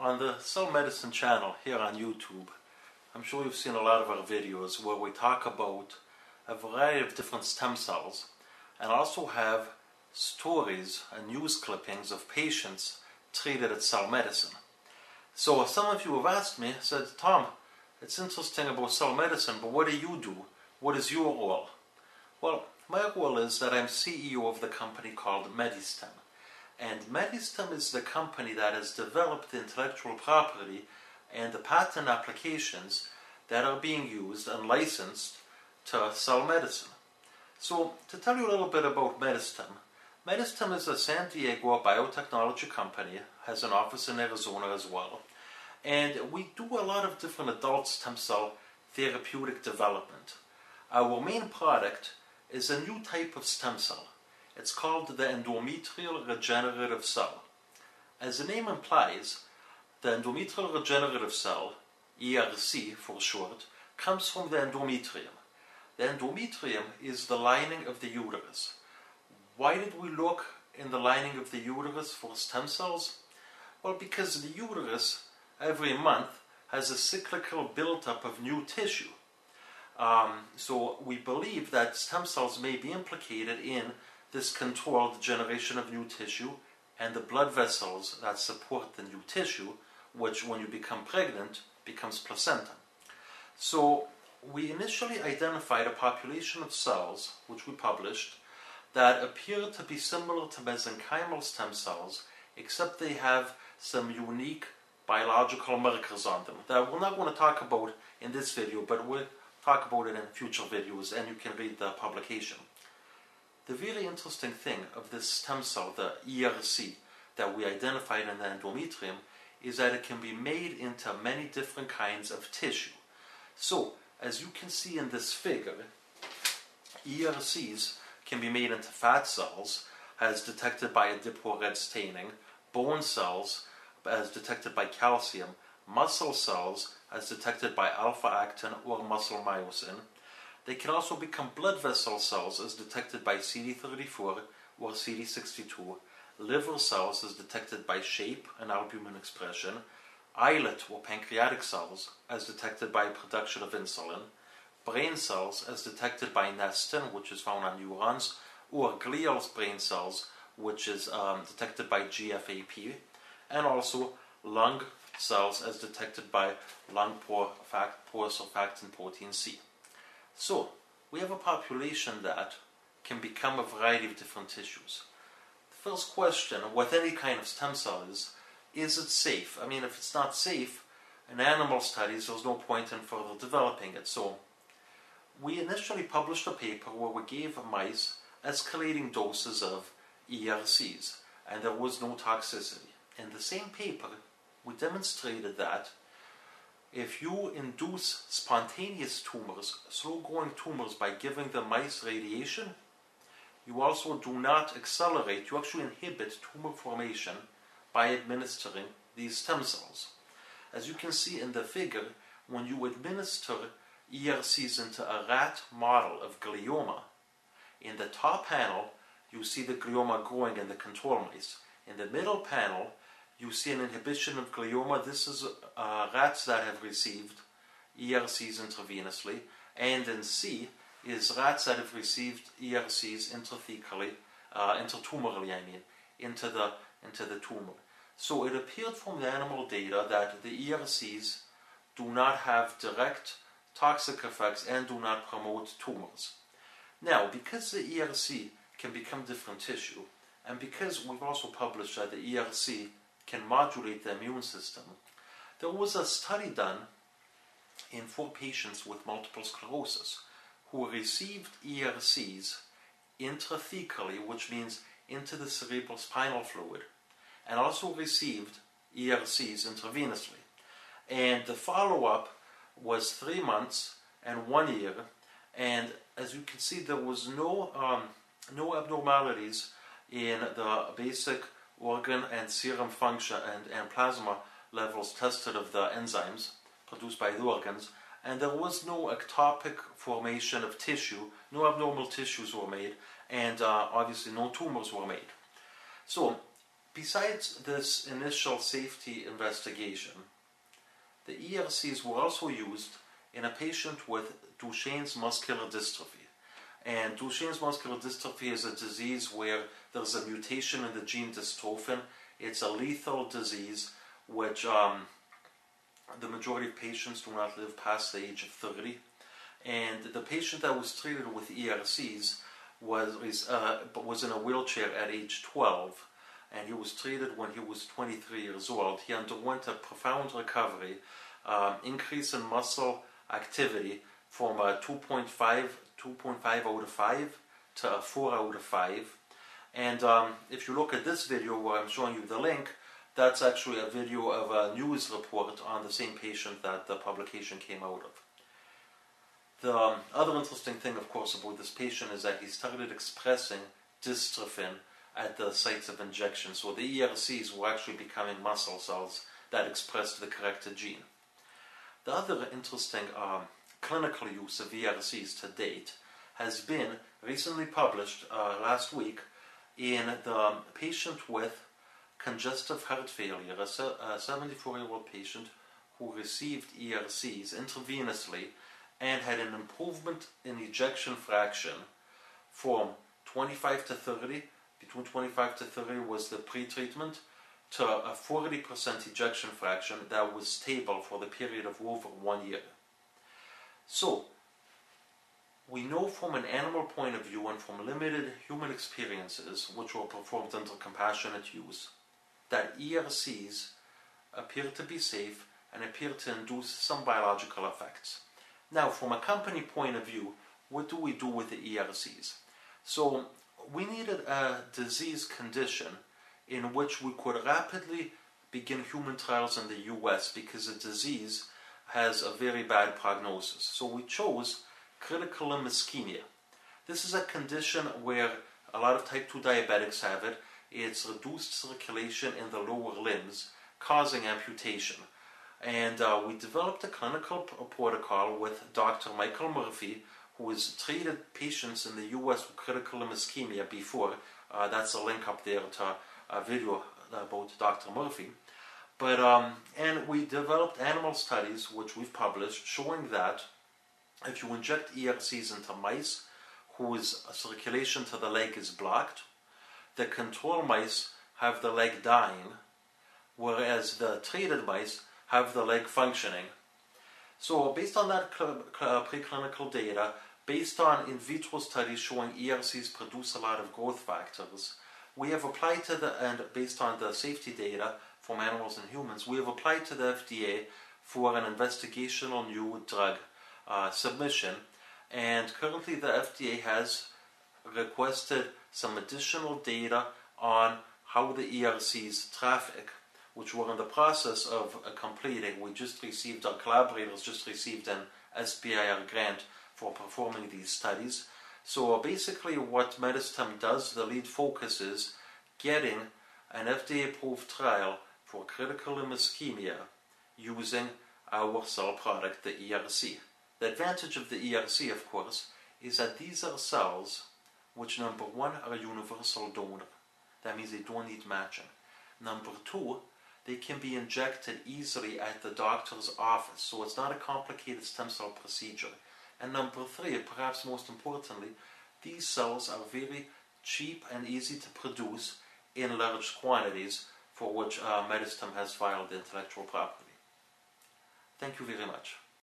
On the Cell Medicine channel here on YouTube, I'm sure you've seen a lot of our videos where we talk about a variety of different stem cells and also have stories and news clippings of patients treated at Cell Medicine. So some of you have asked me, said, Tom, it's interesting about cell medicine, but what do you do? What is your role? Well, my role is that I'm CEO of the company called Medistem. And Medistem is the company that has developed the intellectual property and the patent applications that are being used and licensed to cell medicine. So, to tell you a little bit about Medistem, Medistem is a San Diego biotechnology company, has an office in Arizona as well, and we do a lot of different adult stem cell therapeutic development. Our main product is a new type of stem cell. It's called the endometrial regenerative cell. As the name implies, the endometrial regenerative cell, ERC for short, comes from the endometrium. The endometrium is the lining of the uterus. Why did we look in the lining of the uterus for stem cells? Well, because the uterus every month has a cyclical buildup of new tissue. Um, so we believe that stem cells may be implicated in this controlled generation of new tissue and the blood vessels that support the new tissue, which when you become pregnant becomes placenta. So we initially identified a population of cells, which we published, that appear to be similar to mesenchymal stem cells, except they have some unique biological markers on them that we're not going to talk about in this video, but we'll talk about it in future videos and you can read the publication. The really interesting thing of this stem cell, the ERC, that we identified in the endometrium is that it can be made into many different kinds of tissue. So, as you can see in this figure, ERCs can be made into fat cells, as detected by adipo-red staining, bone cells, as detected by calcium, muscle cells, as detected by alpha-actin or muscle myosin. They can also become blood vessel cells, as detected by CD34 or CD62, liver cells, as detected by SHAPE and albumin expression, islet or pancreatic cells, as detected by production of insulin, brain cells, as detected by nestin, which is found on neurons, or glial brain cells, which is um, detected by GFAP, and also lung cells as detected by lung pore, surfactant protein C. So, we have a population that can become a variety of different tissues. The first question with any kind of stem cell is, is it safe? I mean, if it's not safe, in animal studies, there's no point in further developing it. So, we initially published a paper where we gave mice escalating doses of ERCs, and there was no toxicity. In the same paper, we demonstrated that if you induce spontaneous tumors, slow growing tumors, by giving the mice radiation, you also do not accelerate, you actually inhibit tumor formation by administering these stem cells. As you can see in the figure, when you administer ERCs into a rat model of glioma, in the top panel, you see the glioma growing in the control mice. In the middle panel, you see an inhibition of glioma. This is uh, rats that have received ERCs intravenously, and in C is rats that have received ERCs intrathecally, uh, intratumorally, I mean, into the into the tumor. So it appeared from the animal data that the ERCs do not have direct toxic effects and do not promote tumors. Now, because the ERC can become different tissue, and because we've also published that the ERC can modulate the immune system. There was a study done in four patients with multiple sclerosis who received ERCs intrathecally, which means into the cerebral spinal fluid, and also received ERCs intravenously. And the follow up was three months and one year, and as you can see, there was no um, no abnormalities in the basic organ and serum function and, and plasma levels tested of the enzymes produced by the organs, and there was no ectopic formation of tissue, no abnormal tissues were made, and uh, obviously no tumors were made. So, besides this initial safety investigation, the ERCs were also used in a patient with Duchenne's muscular dystrophy. And Duchenne's muscular dystrophy is a disease where there's a mutation in the gene dystrophin. It's a lethal disease which um, the majority of patients do not live past the age of 30. And the patient that was treated with ERCs was, uh, was in a wheelchair at age 12 and he was treated when he was 23 years old. He underwent a profound recovery, um, increase in muscle activity from a 2.5, 2.5 out of 5 to a 4 out of 5. And um, if you look at this video where I'm showing you the link, that's actually a video of a news report on the same patient that the publication came out of. The um, other interesting thing, of course, about this patient is that he started expressing dystrophin at the sites of injection. So the ERCs were actually becoming muscle cells that expressed the corrected gene. The other interesting um, clinical use of ERCs to date has been recently published uh, last week in the patient with congestive heart failure, a 74 year old patient who received ERCs intravenously and had an improvement in ejection fraction from 25 to 30 between 25 to 30 was the pre-treatment to a 40% ejection fraction that was stable for the period of over one year. So, we know from an animal point of view and from limited human experiences, which were performed under compassionate use, that ERCs appear to be safe and appear to induce some biological effects. Now, from a company point of view, what do we do with the ERCs? So, we needed a disease condition in which we could rapidly begin human trials in the US because the disease has a very bad prognosis. So we chose critical limb ischemia. This is a condition where a lot of type 2 diabetics have it. It's reduced circulation in the lower limbs, causing amputation. And uh, we developed a clinical protocol with Dr. Michael Murphy, who has treated patients in the US with critical limb ischemia before. Uh, that's a link up there to a video about Dr. Murphy. But um, and we developed animal studies which we've published showing that if you inject ERCs into mice whose circulation to the leg is blocked, the control mice have the leg dying, whereas the treated mice have the leg functioning. So based on that preclinical data, Based on in vitro studies showing ERCs produce a lot of growth factors, we have applied to the, and based on the safety data from animals and humans, we have applied to the FDA for an investigational new drug uh, submission. And currently, the FDA has requested some additional data on how the ERCs traffic, which we're in the process of uh, completing. We just received, our collaborators just received an SBIR grant for performing these studies. So basically what Medistem does, the lead focus is getting an FDA approved trial for critical ischemia using our cell product, the ERC. The advantage of the ERC, of course, is that these are cells which, number one, are universal donor. That means they don't need matching. Number two, they can be injected easily at the doctor's office, so it's not a complicated stem cell procedure. And number three, perhaps most importantly, these cells are very cheap and easy to produce in large quantities for which uh, Medistem has filed intellectual property. Thank you very much.